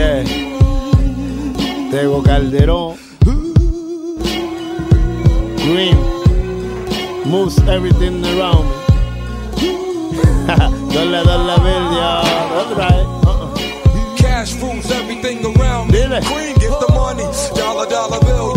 Yeah. Tego Calderón. Green. Moves everything around me. Dale, dale, bill, yeah. That's right. Uh-uh. Cash rules everything around me. Green, get the money. Dollar, dollar bill,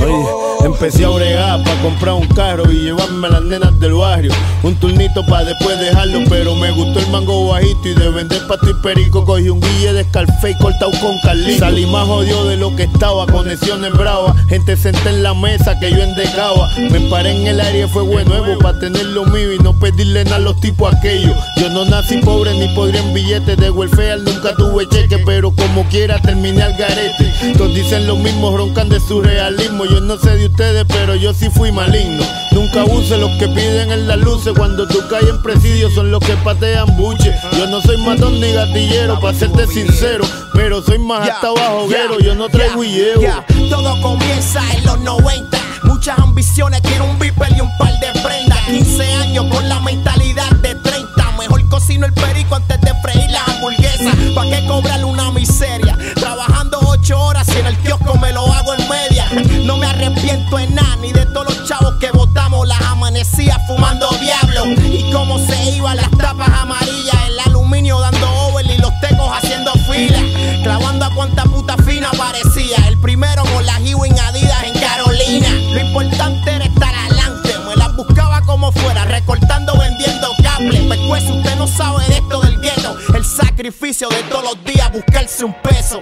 empecé a bregar para comprar un carro y llevarme a las nenas del barrio. Un turnito para después dejarlo, pero me gustó el mango bajito y de vender pato y perico cogí un guille de Scarface cortado con Carlito. Salí más jodido de lo que estaba, conexiones bravas, gente sentada en la mesa que yo endecaba. Me paré en el área fue buen nuevo para tener lo mío y no pedirle nada a los tipos aquellos. Yo no nací pobre ni podría en billetes de welfare, nunca tuve cheque, pero como quiera terminé al garete. Todos dicen lo mismo, roncan de su realismo. Yo no sé de ustedes, pero yo sí fui maligno. Nunca use los que piden en las luces. Cuando tú caes en presidio, son los que patean buche. Yo no soy matón ni gatillero, para serte sincero. Pero soy más hasta abajo, Yo no traigo hierro. Ya, Todo comienza en los 90. Muchas ambiciones, quiero un beeper y un par de prendas. 15 años con la mentalidad de 30. Mejor cocino el perico antes de freír las hamburguesas. ¿Pa' qué cobrarle una miseria? En nada, ni de todos los chavos que votamos. Las amanecía fumando diablo. Y cómo se iban las tapas amarillas. El aluminio dando over y los tecos haciendo fila. Clavando a cuanta puta fina parecía. El primero con las Ewing Adidas en Carolina. Lo importante era estar adelante. Me las buscaba como fuera, recortando, vendiendo cable. Pues usted no sabe esto del gueto. El sacrificio de todos los días, buscarse un peso.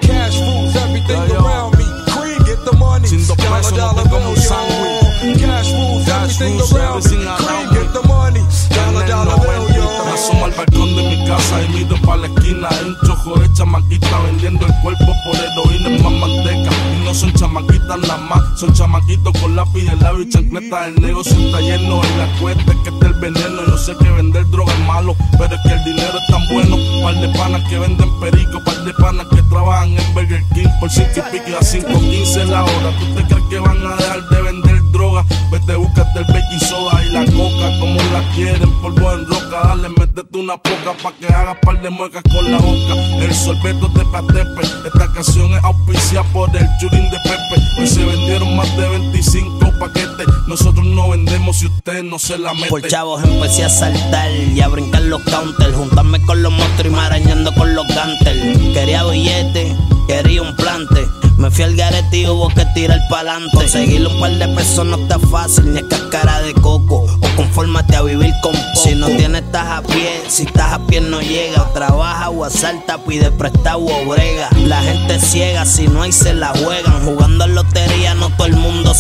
Get the bill, yo. sándwich. Cash rules Cash everything rules around me. everything me. get the money. Dollar, dollar bill, 90 yo. me asomo al balcón de mi casa y miro pa' la esquina. Un chojo de chamaquita vendiendo el cuerpo por heroína en más manteca. Y no son chamaquitas nada más, son chamaquitos con lápiz de labio y chancleta. El negocio está lleno en la cuesta, es que está el veneno. Yo sé que vender droga es malo, pero es que el dinero es tan bueno. Par de panas que venden perico, par de panas que trabajan en Burger King por 5 y pico y a 5.15 la hora. ¿Tú te crees que van a dejar de vender droga? Vete, búscate el baking soda y la coca como la quieren, polvo en roca. Dale, métete una poca pa' que hagas par de muecas con la boca. El sorbeto de Patepe, esta canción es auspiciada por el churín de Pepe. Hoy se vendieron más de 25 paquetes. Nosotros no vendemos si usted no se la mete. Por chavos empecé a saltar y a brincar los counters, juntarme con los monstruos y marañando con los gantel. Quería billete, quería un plante. Me fui al garete y hubo que tirar pa'lante. Conseguirle un par de pesos no está fácil, ni es cáscara de coco. O confórmate a vivir con poco. Si no tienes, estás a pie. Si estás a pie, no llega. Trabaja o asalta, pide prestado o brega. La gente ciega, si no hay, se la juegan. Jugando en lotería, no todo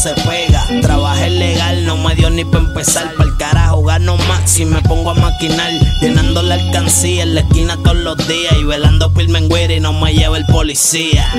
se pega. Trabajé legal, no me dio ni pa' empezar. Pa'l carajo, gano más si me pongo a maquinar. Llenando la alcancía en la esquina todos los días. Y velando pilmengüera y no me lleva el policía.